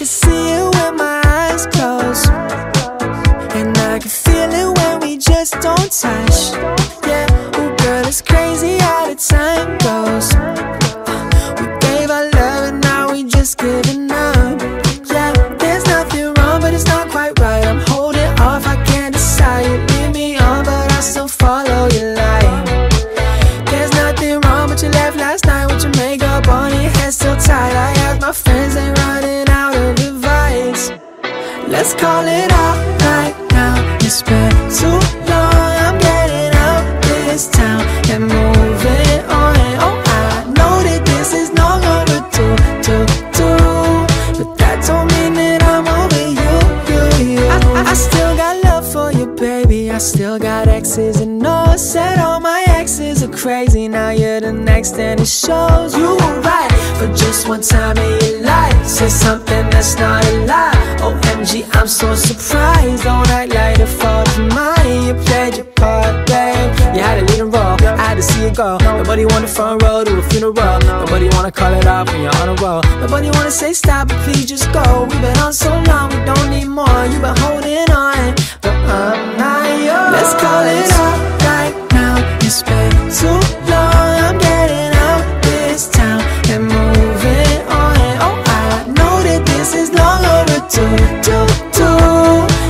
can see it Let's call it out right now. It's been too long. I'm getting out this town and moving on. Oh, I know that this is no longer do do do, but that don't mean that I'm over you, you, you. I, I, I still got love for you, baby. I still got exes and no said all my exes are crazy. Now you're the next, and it shows you were right for just one time in your life. Say something that's not a lie. OMG, I'm so surprised. Don't act like the fault is mine. You played your part, babe. You had a leading role. I had to see it go. Nobody want the front row to a funeral. Nobody wanna call it off when you're on a roll. Nobody wanna say stop, but please just go. We've been on so long, we don't need more. You've been holding on, but I'm not yours. Let's call it out right now. It's do, do.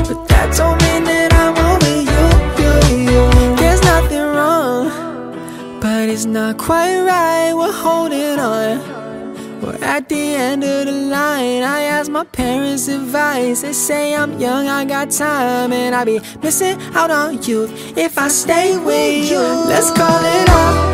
But that don't mean that I'm over you. There's nothing wrong, but it's not quite right. We're holding on. We're at the end of the line. I ask my parents' advice. They say I'm young, I got time, and I be missing out on you if I stay with you. Let's call it out